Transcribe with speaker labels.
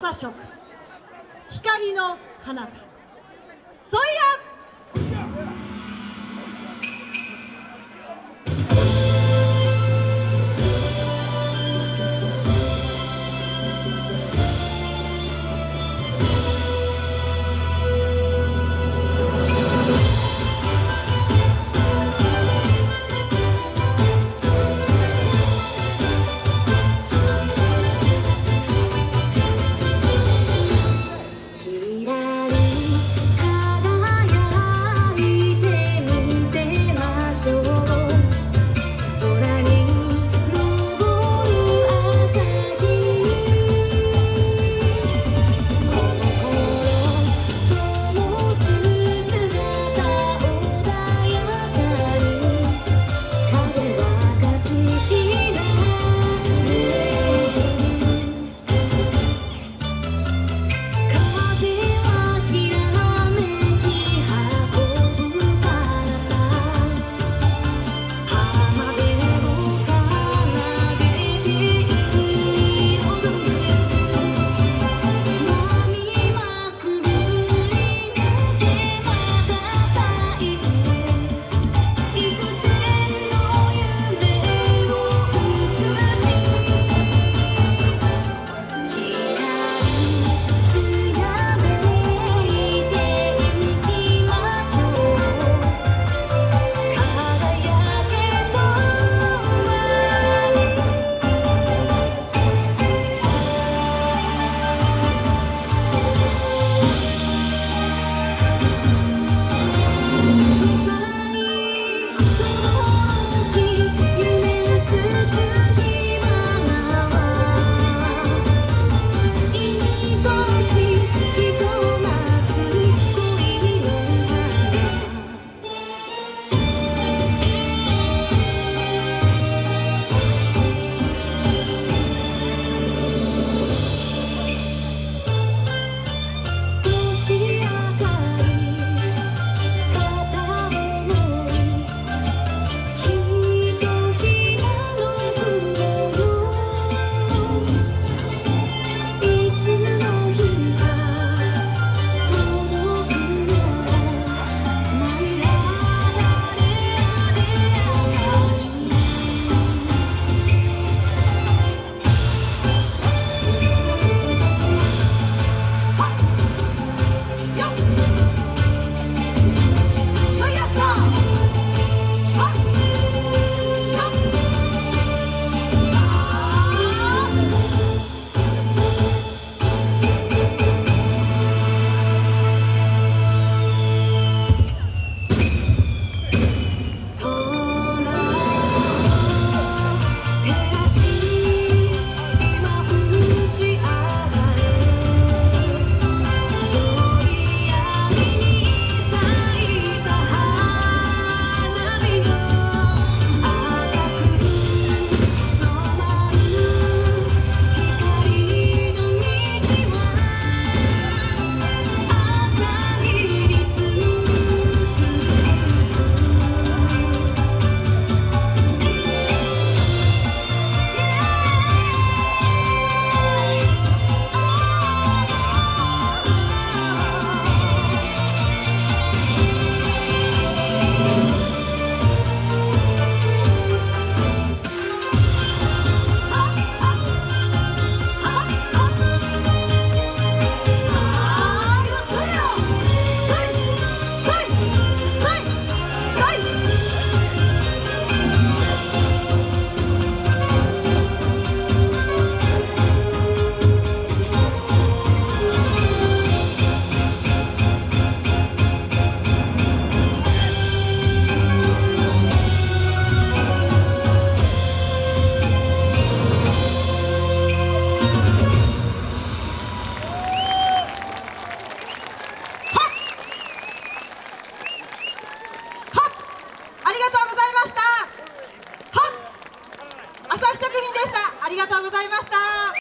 Speaker 1: 朝食。光の彼方。ソイヤありがとうございました。はっ朝日食品でした。ありがとうございました。